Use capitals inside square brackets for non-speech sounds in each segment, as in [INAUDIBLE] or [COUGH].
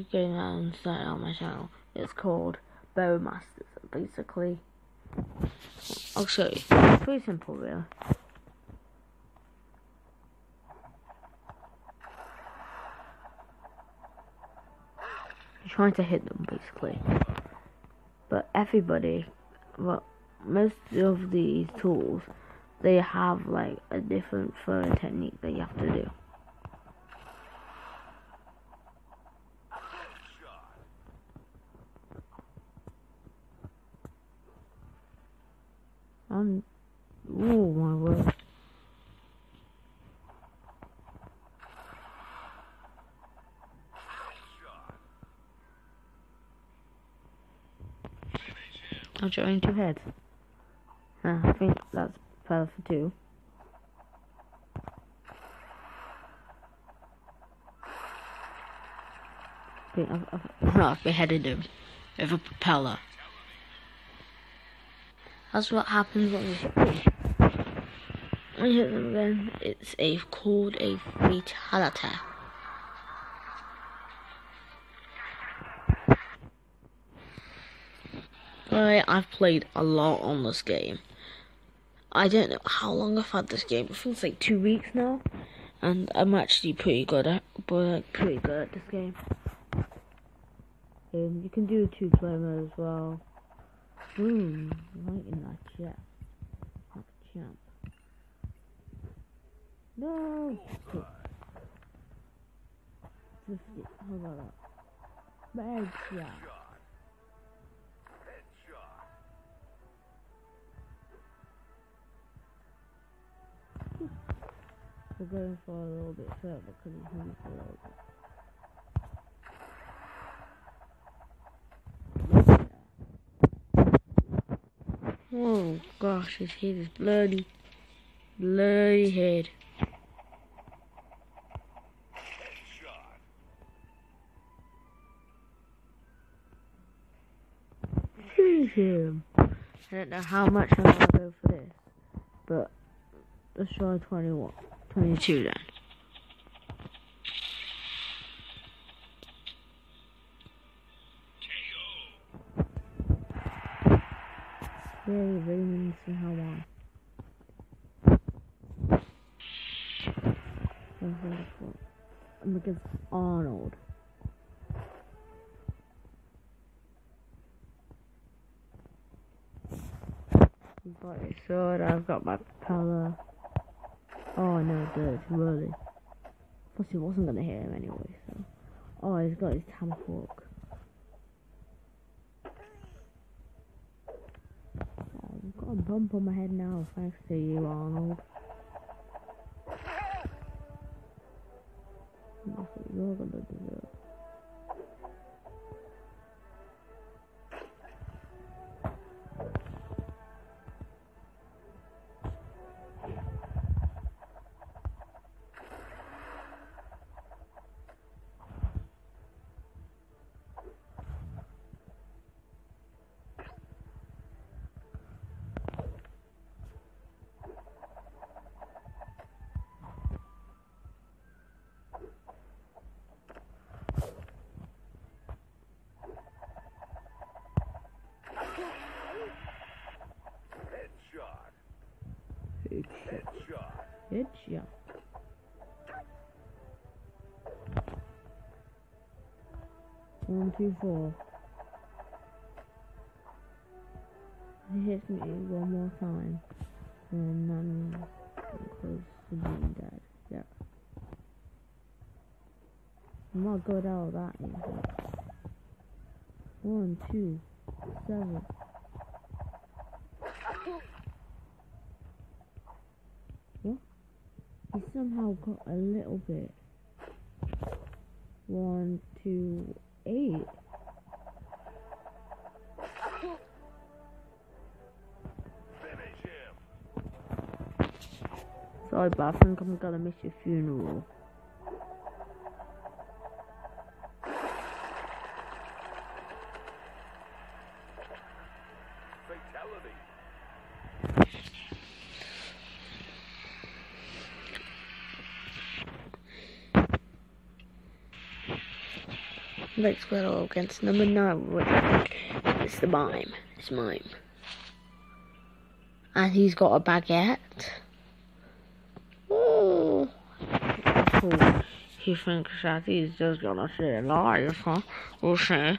game that I'm starting on my channel. It's called Bowmasters. Basically, I'll show you. It's pretty simple, really. You're trying to hit them, basically. But everybody, well, most of these tools, they have like a different throwing technique that you have to do. I'm, oh my word. I'm showing two heads. Uh, I think that's perfect for two. I've, I've, [LAUGHS] I've beheaded him with a propeller. That's what happens when you hit them. Again, it's a called a fatality. I, I've played a lot on this game. I don't know how long I've had this game. I think it's like two weeks now, and I'm actually pretty good at, but pretty good at this game. Um, you can do two player mode as well. Hmm, right in that chest. A champ. No! Just, how about that? Bad shot. We're going for a little bit further because he's moved a little bit. Oh gosh, his head is bloody. Bloody head. Him. Hmm. I don't know how much I'm gonna go for this, but let's try 21, 22 then. Very, very how long. I'm against Arnold. Got his sword, I've got my propeller. Oh no, dude, really. Plus he wasn't gonna hit him anyway, so. Oh, he's got his tomahawk. Oh, I've got a bump on my head now, thanks to you, Arnold. You're gonna deserve. Headshot. One, two, four. He hits me one more time, and I'm close to being dead. Yep. I'm oh not good at all that either. One, two, seven. What? He somehow got a little bit. One, two, eight. Sorry, but I think I'm gonna miss your funeral. Fatality. Battle against number nine, it's the mime. It's mime. And he's got a baguette. Oh. He thinks that he's just gonna stay alive, huh? We'll see.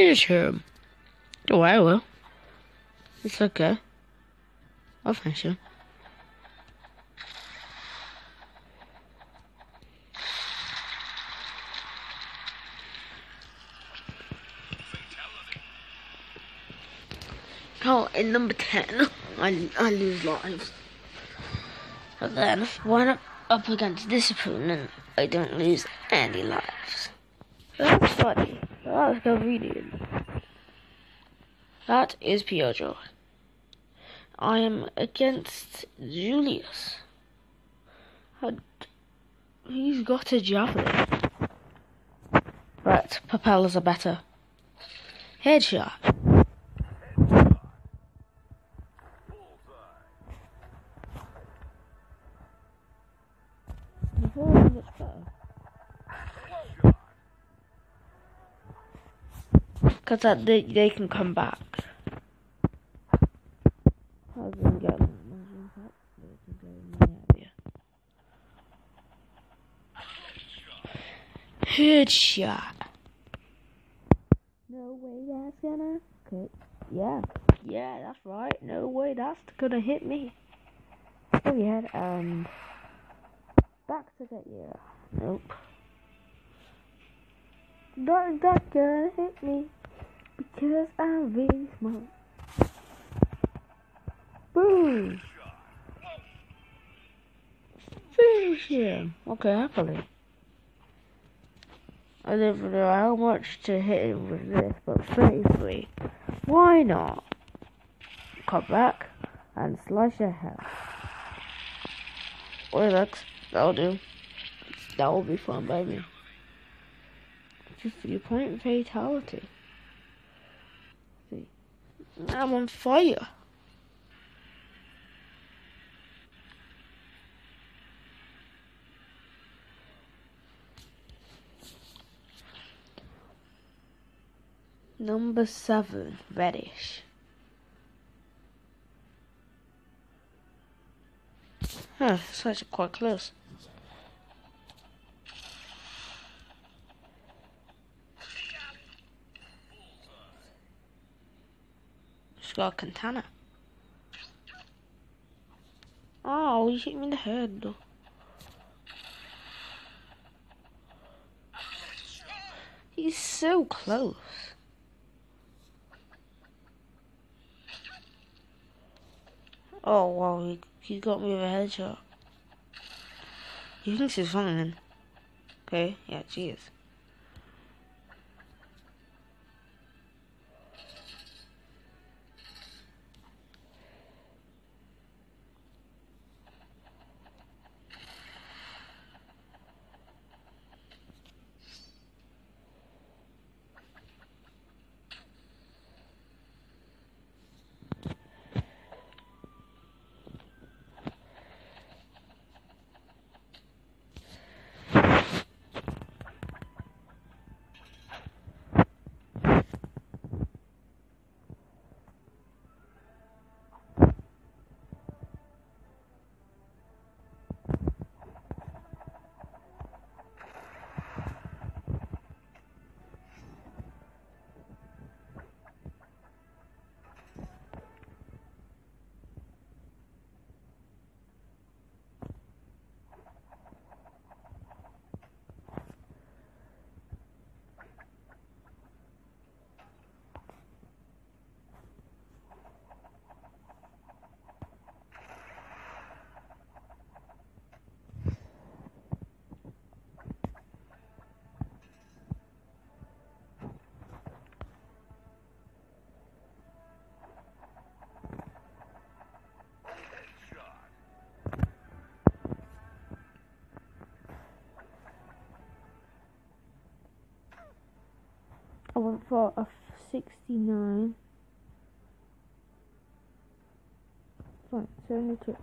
Finish him. Oh, I will. It's okay. I'll finish him. Oh, in number 10, [LAUGHS] I, I lose lives. But then, when I'm up against this opponent, I don't lose any lives. That's funny. Go it. That is Pietro. I am against Julius. And he's got a javelin. But propellers are better. Headshot. Because that they, they can come back. How's them get imagine that? They can go in the area. Headshot. No way that's gonna. Okay. Yeah. Yeah, that's right. No way that's gonna hit me. Oh yeah. Um. Back to get you. Nope. Not that gonna hit me because I'm really smart. Boom! Finish him. Okay, happily. I don't know how much to hit him with this, but 33. Why not? Cut back and slice your head. Or looks, that'll do. That will be fun by me. Just three point of fatality. I'm on fire. Number seven, reddish. Huh, it's actually quite close. Got a katana. Ah, oh, you hit me in the head. He's so close. Oh wow, he, he got me with a headshot. He thinks he's fine then. Okay, yeah, cheers. I went for a 69. Fine, 72.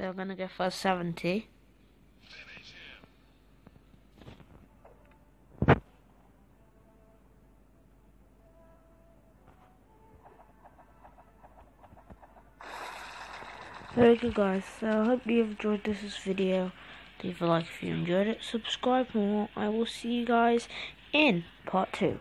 So I'm gonna go for 70. Finish him. Very good guys, so I hope you have enjoyed this video. Leave a like if you enjoyed it, subscribe for more. I will see you guys in part 2.